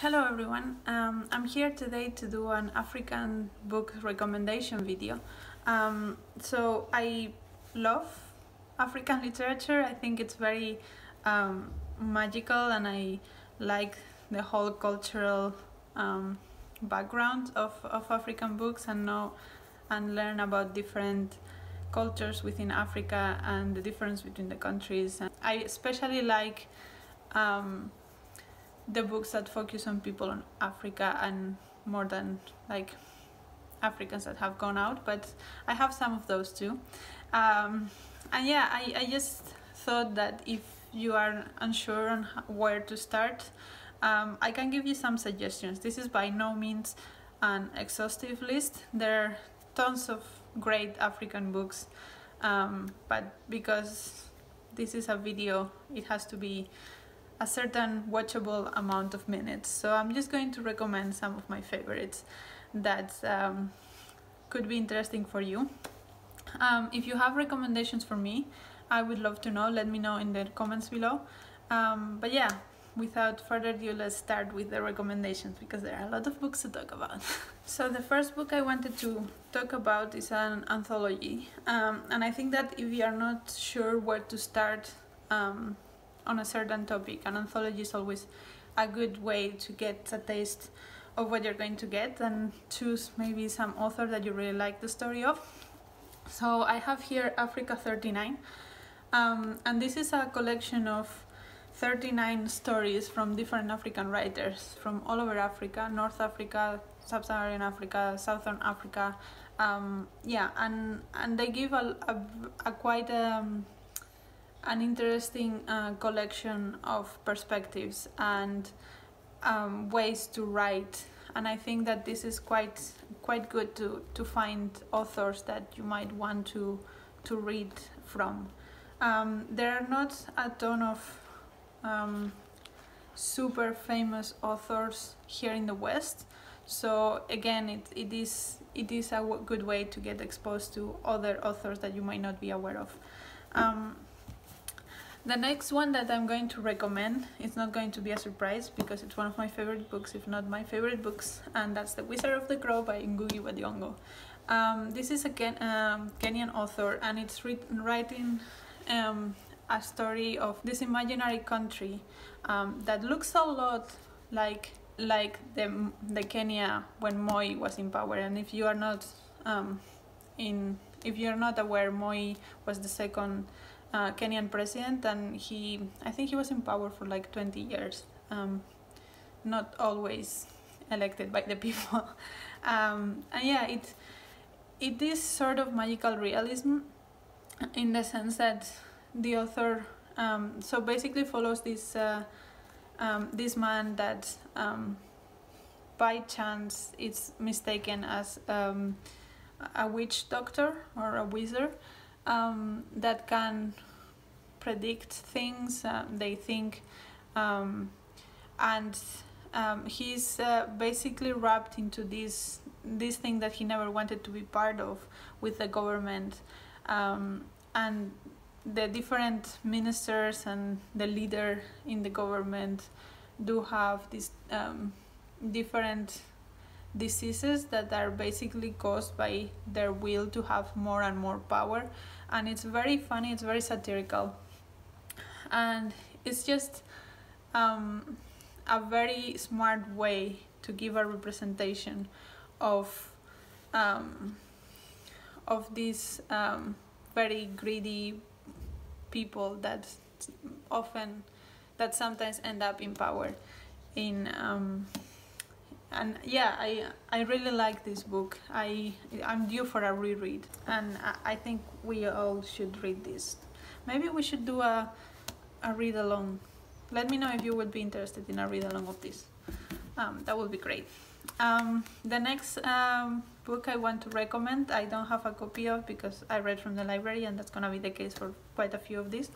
Hello everyone, um, I'm here today to do an African book recommendation video. Um, so I love African literature, I think it's very um, magical and I like the whole cultural um, background of, of African books and know and learn about different cultures within Africa and the difference between the countries. I especially like um, the books that focus on people in Africa and more than like Africans that have gone out, but I have some of those too. Um, and yeah, I, I just thought that if you are unsure on where to start, um, I can give you some suggestions. This is by no means an exhaustive list. There are tons of great African books, um, but because this is a video, it has to be a certain watchable amount of minutes. So I'm just going to recommend some of my favorites that um, could be interesting for you. Um, if you have recommendations for me, I would love to know. Let me know in the comments below. Um, but yeah, without further ado, let's start with the recommendations because there are a lot of books to talk about. so the first book I wanted to talk about is an anthology. Um, and I think that if you are not sure where to start um, on a certain topic. An anthology is always a good way to get a taste of what you're going to get and choose maybe some author that you really like the story of. So I have here Africa 39 um, and this is a collection of 39 stories from different African writers from all over Africa, North Africa, Sub-Saharan Africa, Southern Africa, um, yeah, and and they give a, a, a quite um, an interesting uh, collection of perspectives and um, ways to write and I think that this is quite quite good to, to find authors that you might want to to read from. Um, there are not a ton of um, super famous authors here in the West, so again, it, it is it is a good way to get exposed to other authors that you might not be aware of. Um, the next one that I'm going to recommend is not going to be a surprise because it's one of my favorite books, if not my favorite books, and that's The Wizard of the Crow by Ngugi wa Thiong'o. Um, this is a Ken um, Kenyan author and it's written, writing um, a story of this imaginary country um, that looks a lot like like the, the Kenya when Moi was in power and if you are not um, in if you're not aware Moi was the second uh, Kenyan president, and he, I think he was in power for like 20 years, um, not always elected by the people. um, and yeah, it it is sort of magical realism in the sense that the author um, so basically follows this uh, um, this man that um, by chance is mistaken as um, a witch doctor or a wizard um, that can predict things. Uh, they think, um, and um, he's uh, basically wrapped into this this thing that he never wanted to be part of with the government, um, and the different ministers and the leader in the government do have these um, different diseases that are basically caused by their will to have more and more power. And it's very funny it's very satirical. And it's just um, a very smart way to give a representation of um, of these um, very greedy people that often that sometimes end up in power in um, and yeah i i really like this book. I i'm due for a reread and i, I think we all should read this. Maybe we should do a a read along let me know if you would be interested in a read along of this. Um, that would be great. Um, the next um, book I want to recommend I don't have a copy of because I read from the library and that's gonna be the case for quite a few of these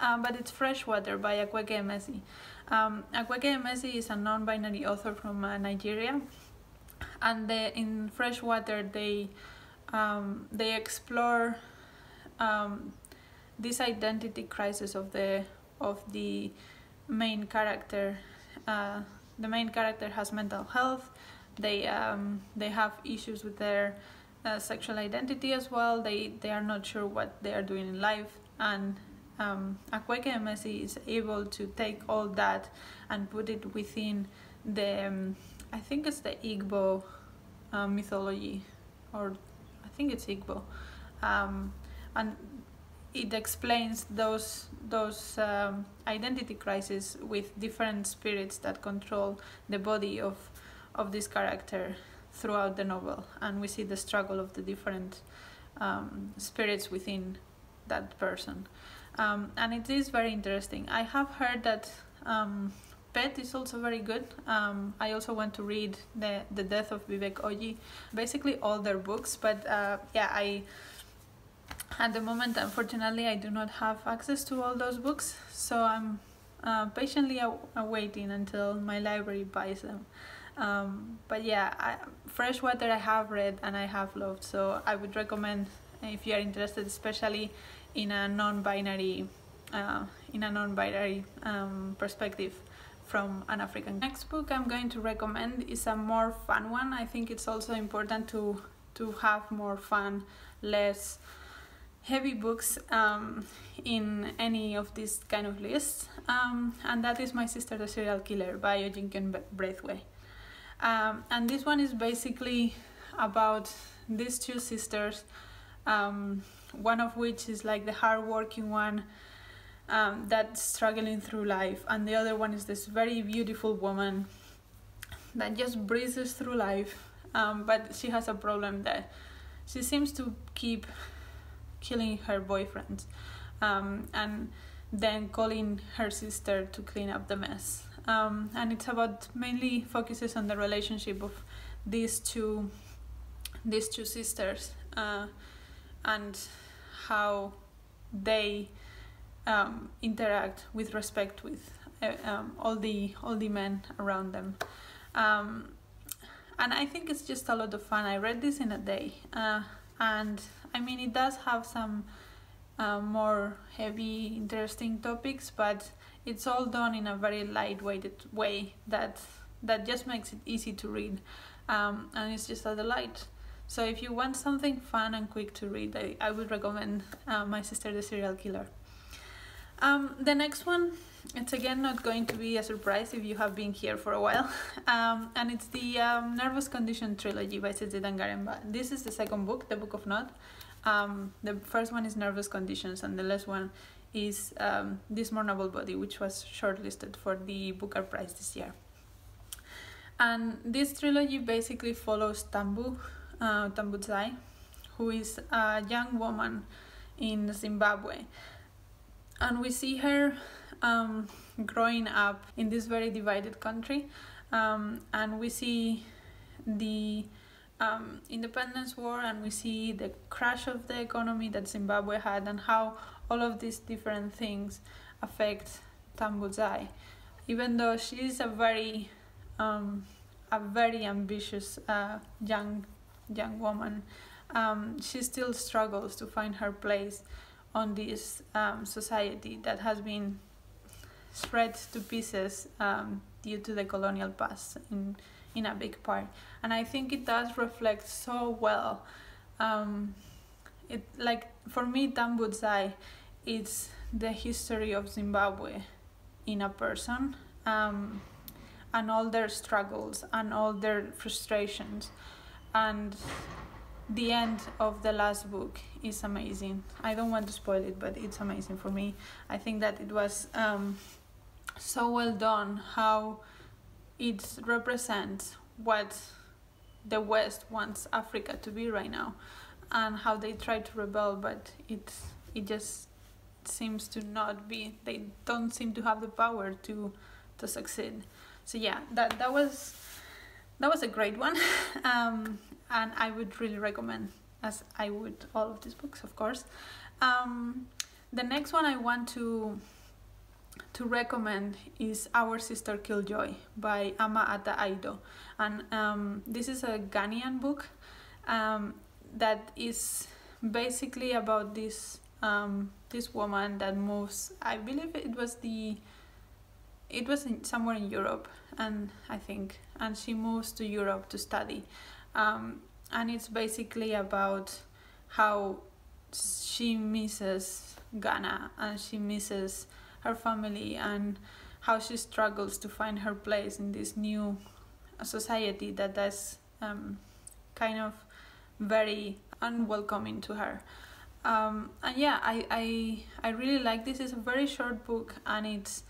um, but it's Freshwater by Akwaeke Emezi. Um, Akwaeke Emezi is a non-binary author from uh, Nigeria and the, in Freshwater they um, they explore um, this identity crisis of the of the main character uh, the main character has mental health. They um, they have issues with their uh, sexual identity as well. They they are not sure what they are doing in life, and um, Akwaeke Emezi is able to take all that and put it within the um, I think it's the Igbo uh, mythology, or I think it's Igbo, um, and it explains those those um, identity crises with different spirits that control the body of of this character throughout the novel, and we see the struggle of the different um, spirits within that person, um, and it is very interesting. I have heard that um, Pet is also very good. Um, I also want to read the the Death of Vivek Oji, basically all their books. But uh, yeah, I at the moment, unfortunately, I do not have access to all those books, so I'm uh, patiently awaiting until my library buys them. Um, but yeah, I, Freshwater I have read and I have loved, so I would recommend if you are interested, especially in a non-binary, uh, in a non-binary um, perspective from an African. Next book I'm going to recommend is a more fun one. I think it's also important to to have more fun, less heavy books um, in any of these kind of lists, um, and that is My Sister the Serial Killer by Oyinkan Braithwaite. Um, and this one is basically about these two sisters, um, one of which is like the hardworking one um, that's struggling through life, and the other one is this very beautiful woman that just breezes through life, um, but she has a problem that she seems to keep killing her boyfriend um, and then calling her sister to clean up the mess. Um, and it's about mainly focuses on the relationship of these two these two sisters uh, and how they um, interact with respect with uh, um, all the all the men around them. Um, and I think it's just a lot of fun. I read this in a day, uh, and I mean, it does have some uh, more heavy, interesting topics, but it's all done in a very lightweighted way that that just makes it easy to read, um, and it's just a delight. So if you want something fun and quick to read, I, I would recommend uh, My Sister the Serial Killer. Um, the next one, it's again not going to be a surprise if you have been here for a while, um, and it's the um, Nervous Condition Trilogy by Dangarembga. This is the second book, the Book of Not, um, the first one is nervous conditions, and the last one is um, this mournable body, which was shortlisted for the Booker Prize this year. And this trilogy basically follows Tambu, uh, Tambudzai, who is a young woman in Zimbabwe. And we see her um, growing up in this very divided country, um, and we see the um, independence war and we see the crash of the economy that Zimbabwe had and how all of these different things affect Tambudzai. Even though she is a very um, a very ambitious uh, young young woman, um, she still struggles to find her place on this um, society that has been spread to pieces um, due to the colonial past in in a big part. And i think it does reflect so well um, it like for me tambudzai it's the history of zimbabwe in a person um, and all their struggles and all their frustrations. And the end of the last book is amazing. I don't want to spoil it but it's amazing for me. I think that it was um, so well done how it represents what the West wants Africa to be right now, and how they try to rebel, but it it just seems to not be. They don't seem to have the power to to succeed. So yeah, that that was that was a great one, um, and I would really recommend, as I would all of these books, of course. Um, the next one I want to to recommend is Our Sister Killjoy by Ama Ata Aidoo. And um, this is a Ghanaian book um, that is basically about this um, this woman that moves. I believe it was the it was in, somewhere in Europe, and I think, and she moves to Europe to study, um, and it's basically about how she misses Ghana and she misses her family and how she struggles to find her place in this new society that is um, kind of very unwelcoming to her. Um, and yeah, I, I I really like this. It's a very short book and it's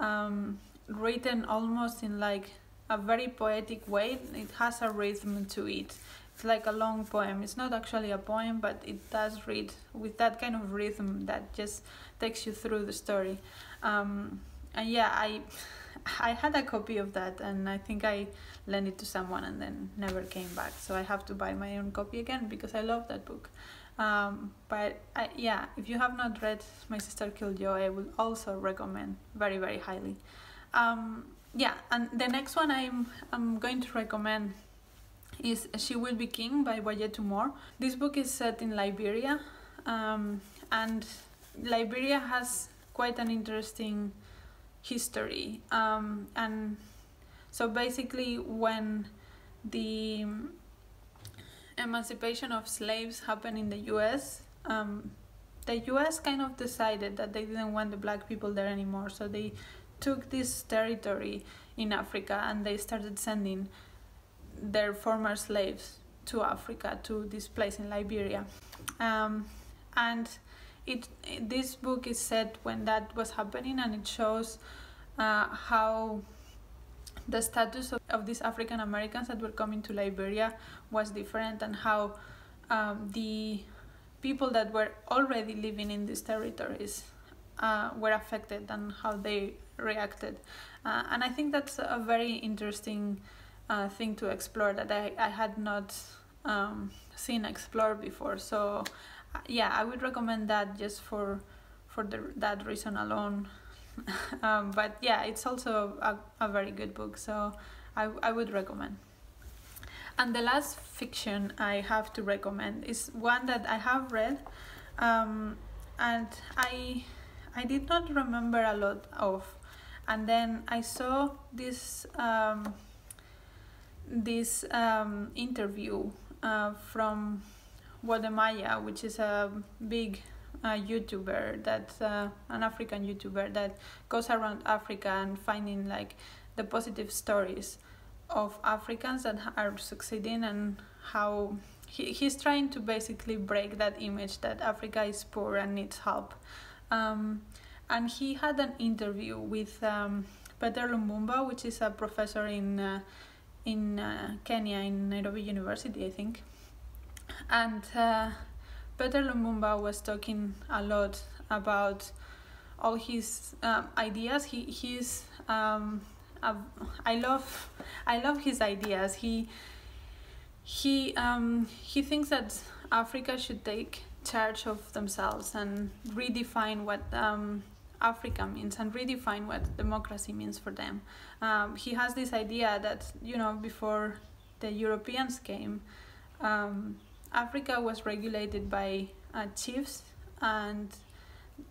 um, written almost in like a very poetic way. It has a rhythm to it. It's like a long poem. It's not actually a poem, but it does read with that kind of rhythm that just takes you through the story. Um, and yeah, I I had a copy of that, and I think I lent it to someone and then never came back. So I have to buy my own copy again because I love that book. Um, but I, yeah, if you have not read My Sister Killjoy, I would also recommend very very highly. Um, yeah, and the next one I'm I'm going to recommend is She Will Be King by Wayetu Moore. This book is set in Liberia, um, and Liberia has quite an interesting history. Um, and so basically, when the emancipation of slaves happened in the US, um, the US kind of decided that they didn't want the black people there anymore. So they took this territory in Africa and they started sending their former slaves to Africa, to this place in Liberia. Um, and it this book is set when that was happening and it shows uh, how the status of, of these African Americans that were coming to Liberia was different and how um, the people that were already living in these territories uh, were affected and how they reacted. Uh, and I think that's a very interesting uh, thing to explore that I, I had not um, seen explored before. So yeah, I would recommend that just for for the, that reason alone. um, but yeah, it's also a, a very good book, so I, I would recommend. And the last fiction I have to recommend is one that I have read, um, and I I did not remember a lot of, and then I saw this um, this um, interview uh, from Wode Maya, which is a big uh, YouTuber that uh, an African YouTuber that goes around Africa and finding like the positive stories of Africans that are succeeding and how he, he's trying to basically break that image that Africa is poor and needs help. Um, and he had an interview with um, Peter Lumumba, which is a professor in uh, in uh, Kenya in Nairobi University, I think and uh, Peter Lumumba was talking a lot about all his um, ideas. He he's um, I love I love his ideas. He he um, he thinks that Africa should take charge of themselves and redefine what um, Africa means and redefine what democracy means for them. Um, he has this idea that you know before the Europeans came, um, Africa was regulated by uh, chiefs, and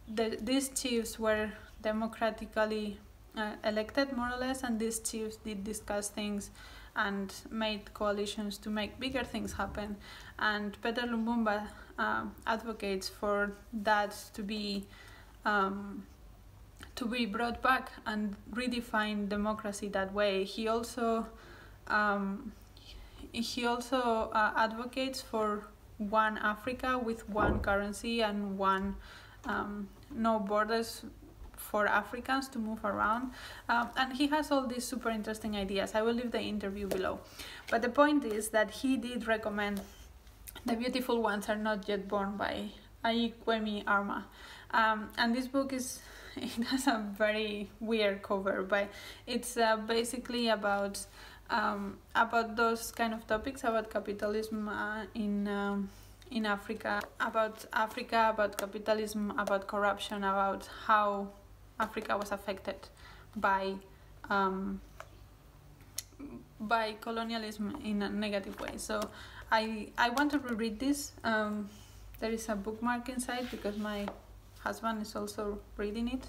the, these chiefs were democratically uh, elected, more or less, and these chiefs did discuss things and made coalitions to make bigger things happen. And Peter Lumumba uh, advocates for that to be um, to be brought back and redefine democracy that way. He also um, he also uh, advocates for one Africa with one currency and one um, no borders for Africans to move around. Um, and he has all these super interesting ideas. I will leave the interview below. But the point is that he did recommend The Beautiful Ones Are Not Yet Born by Kwame Armah. Um, and this book is, it has a very weird cover, but it's uh, basically about um, about those kind of topics about capitalism uh, in um, in Africa, about Africa, about capitalism, about corruption, about how Africa was affected by um, by colonialism in a negative way. So I I want to reread this. Um, there is a bookmark inside because my husband is also reading it.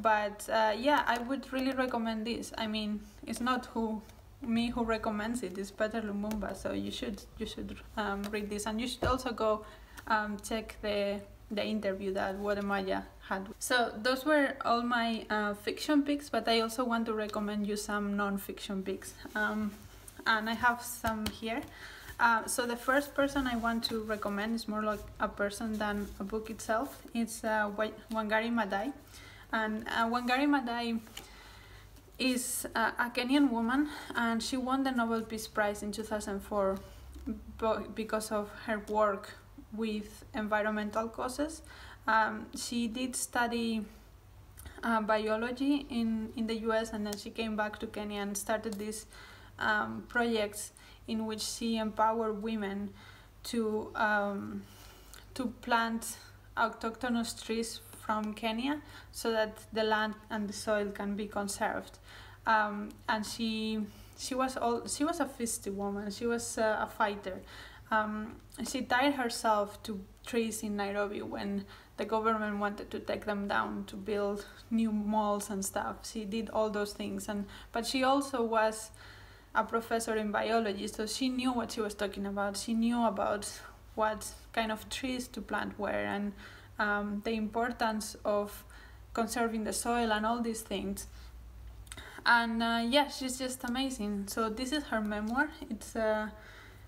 But uh, yeah, I would really recommend this. I mean, it's not who me who recommends it. It's Peter Lumumba, so you should you should um, read this, and you should also go um, check the the interview that Wode Maya had. So those were all my uh, fiction picks, but I also want to recommend you some non-fiction picks, um, and I have some here. Uh, so the first person I want to recommend is more like a person than a book itself. It's uh, Wangari Maathai, and uh, Wangari Maathai is a, a Kenyan woman, and she won the Nobel Peace Prize in 2004 because of her work with environmental causes. Um, she did study uh, biology in, in the US and then she came back to Kenya and started these um, projects in which she empowered women to um, to plant autochthonous trees from Kenya so that the land and the soil can be conserved. Um, and she she was all she was a feisty woman. She was uh, a fighter. Um, she tied herself to trees in Nairobi when the government wanted to take them down to build new malls and stuff. She did all those things, and but she also was a professor in biology, so she knew what she was talking about. She knew about what kind of trees to plant where and um, the importance of conserving the soil and all these things. And uh, yeah, she's just amazing. So this is her memoir. It's uh,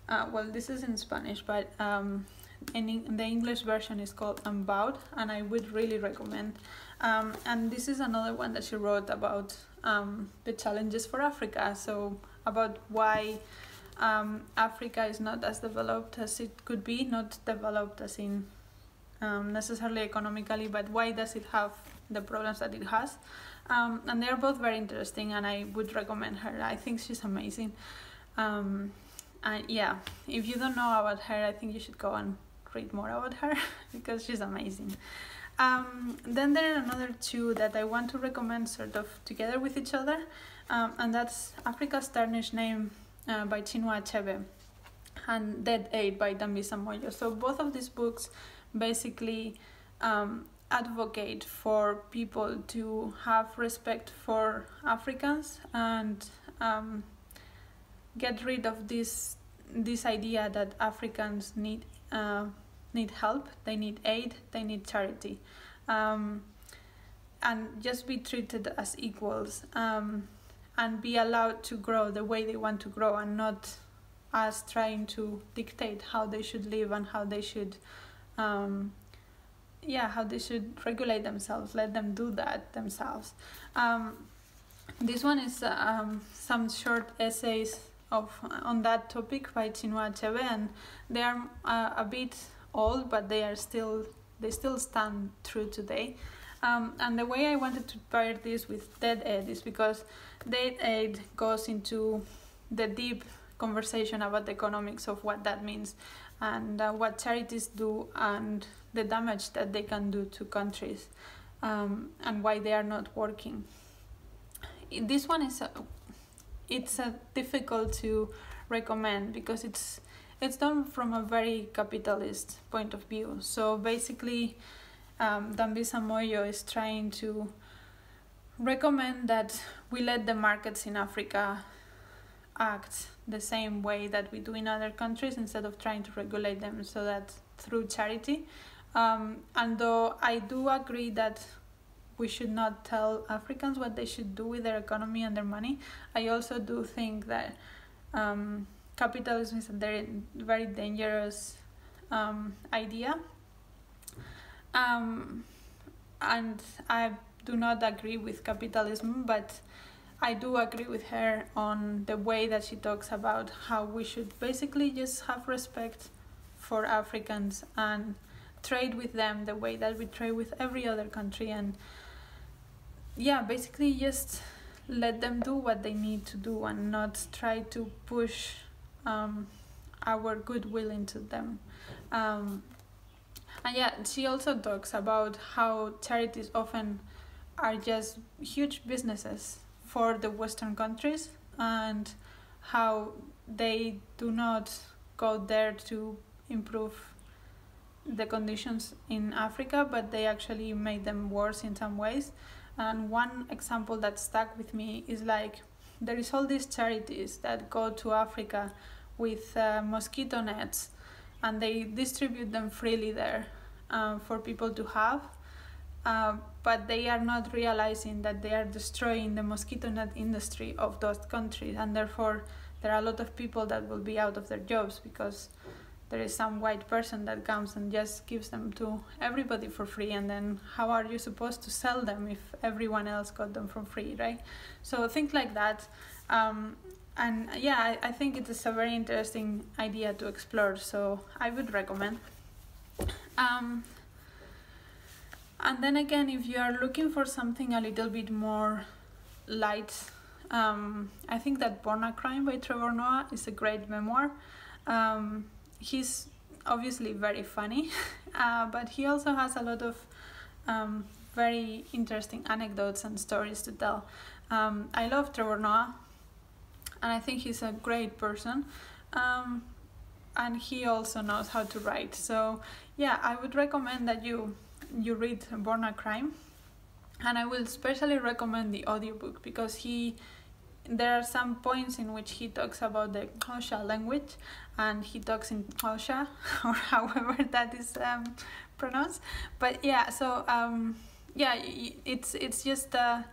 uh, well, this is in Spanish, but um, in the English version is called Unbowed, and I would really recommend. Um, and this is another one that she wrote about um, the challenges for Africa. So about why um, Africa is not as developed as it could be, not developed as in um, necessarily economically, but why does it have the problems that it has? Um, and they're both very interesting, and I would recommend her. I think she's amazing. Um, and yeah, if you don't know about her, I think you should go and read more about her because she's amazing. Um, then there are another two that I want to recommend sort of together with each other, um, and that's Africa's Tarnished Name uh, by Chinua Achebe and Dead Aid by Dambisa Moyo. So both of these books basically um, advocate for people to have respect for Africans and um, get rid of this this idea that Africans need uh, need help, they need aid, they need charity, um, and just be treated as equals um, and be allowed to grow the way they want to grow and not as trying to dictate how they should live and how they should um, yeah how they should regulate themselves let them do that themselves um, this one is um, some short essays of on that topic by Chinua Achebe and they are uh, a bit old, but they are still they still stand true today. Um, and the way I wanted to pair this with Dead Aid is because Dead Aid goes into the deep conversation about the economics of what that means and uh, what charities do and the damage that they can do to countries um, and why they are not working. This one is a, it's a difficult to recommend because it's it's done from a very capitalist point of view. So basically, um, Dambisa Moyo is trying to recommend that we let the markets in Africa act the same way that we do in other countries instead of trying to regulate them so that through charity. Um, and though I do agree that we should not tell Africans what they should do with their economy and their money, I also do think that um, capitalism is a very, very dangerous um, idea. Um, and I do not agree with capitalism, but I do agree with her on the way that she talks about how we should basically just have respect for Africans and trade with them the way that we trade with every other country and yeah basically just let them do what they need to do and not try to push um, our goodwill into them. Um, and yeah, she also talks about how charities often are just huge businesses for the Western countries and how they do not go there to improve the conditions in Africa, but they actually make them worse in some ways. And one example that stuck with me is like there is all these charities that go to Africa with uh, mosquito nets and they distribute them freely there um, for people to have. Uh, but they are not realizing that they are destroying the mosquito net industry of those countries, and therefore there are a lot of people that will be out of their jobs because there is some white person that comes and just gives them to everybody for free and then how are you supposed to sell them if everyone else got them for free right? So think like that. Um, and yeah I, I think it is a very interesting idea to explore so i would recommend. Um, and then again if you are looking for something a little bit more light um, i think that born a crime by trevor noah is a great memoir um, he's obviously very funny uh, but he also has a lot of um, very interesting anecdotes and stories to tell um, i love trevor noah and I think he's a great person. Um, and he also knows how to write. So yeah, I would recommend that you you read Born a Crime, and I will especially recommend the audiobook because he there are some points in which he talks about the Xhosa language and he talks in Xhosa or however that is um, pronounced but yeah so um, yeah it's it's just a,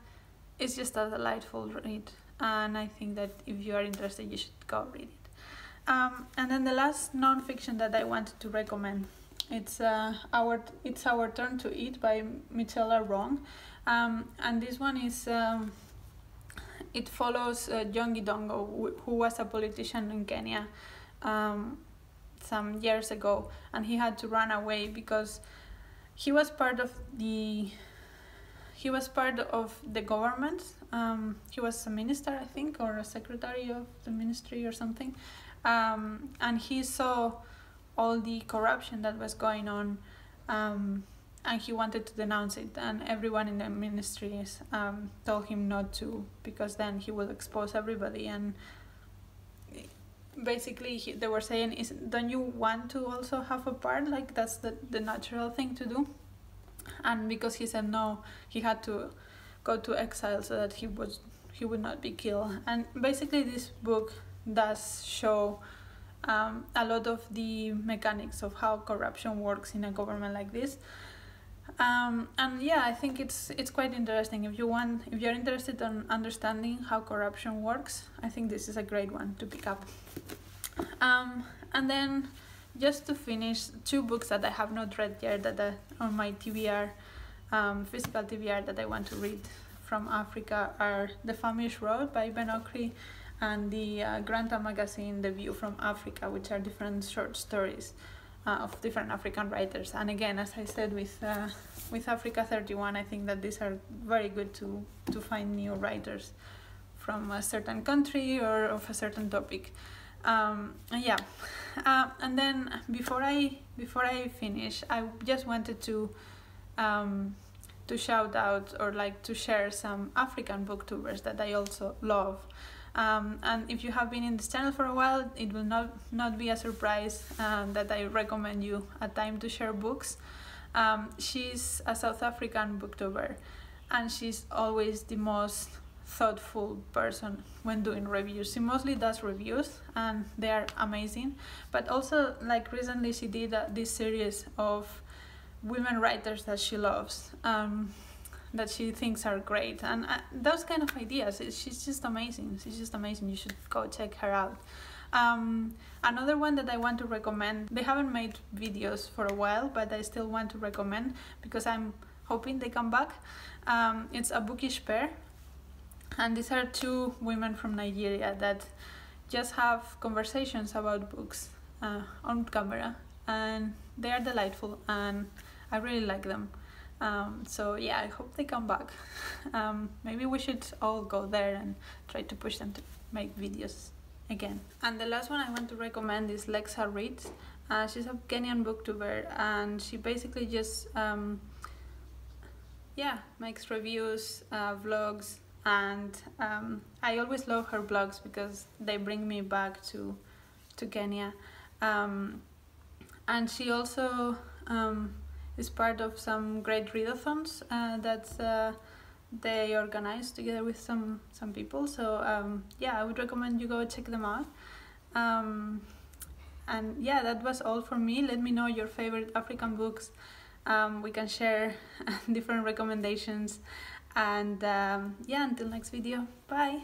it's just a delightful read and I think that if you are interested, you should go read it. Um, and then the last non-fiction that I wanted to recommend, it's uh, our it's our turn to eat by Michela Wrong, um, and this one is. Um, it follows uh, John Githongo, who was a politician in Kenya um, some years ago, and he had to run away because he was part of the he was part of the government. Um, he was a minister, I think, or a secretary of the ministry or something. Um, and he saw all the corruption that was going on, um, and he wanted to denounce it. And everyone in the ministries um, told him not to, because then he will expose everybody. And basically, he, they were saying, "Is don't you want to also have a part? Like that's the the natural thing to do." and because he said no he had to go to exile so that he was he would not be killed and basically this book does show um, a lot of the mechanics of how corruption works in a government like this. Um, and yeah i think it's it's quite interesting. If you want if you're interested in understanding how corruption works i think this is a great one to pick up. Um, and then just to finish two books that I have not read yet that are on my TBR, um, physical TBR that I want to read from Africa are The Famished Road by Ben Okri and the uh, Granta magazine The View from Africa, which are different short stories uh, of different African writers. And again, as I said with uh, with Africa 31, I think that these are very good to to find new writers from a certain country or of a certain topic. Um, yeah. Uh, and then before i before i finish i just wanted to um, to shout out or like to share some african booktubers that i also love um, and if you have been in this channel for a while it will not not be a surprise um, that i recommend you a time to share books um, she's a south african booktuber and she's always the most thoughtful person when doing reviews. She mostly does reviews and they are amazing. But also, like recently, she did uh, this series of women writers that she loves, um, that she thinks are great, and uh, those kind of ideas. She's just amazing. She's just amazing. You should go check her out. Um, another one that I want to recommend. They haven't made videos for a while, but I still want to recommend because I'm hoping they come back. Um, it's a bookish pair and these are two women from Nigeria that just have conversations about books uh, on camera and they are delightful and I really like them. Um, so yeah, I hope they come back. Um, maybe we should all go there and try to push them to make videos again. And the last one I want to recommend is Lexa Reads. Uh, she's a Kenyan booktuber and she basically just um, yeah makes reviews, uh, vlogs, and um, I always love her blogs because they bring me back to to Kenya. Um, and she also um, is part of some great readathons uh, that uh, they organize together with some some people. So um, yeah, I would recommend you go check them out. Um, and yeah, that was all for me. Let me know your favorite African books. Um, we can share different recommendations. And um, yeah, until next video, bye.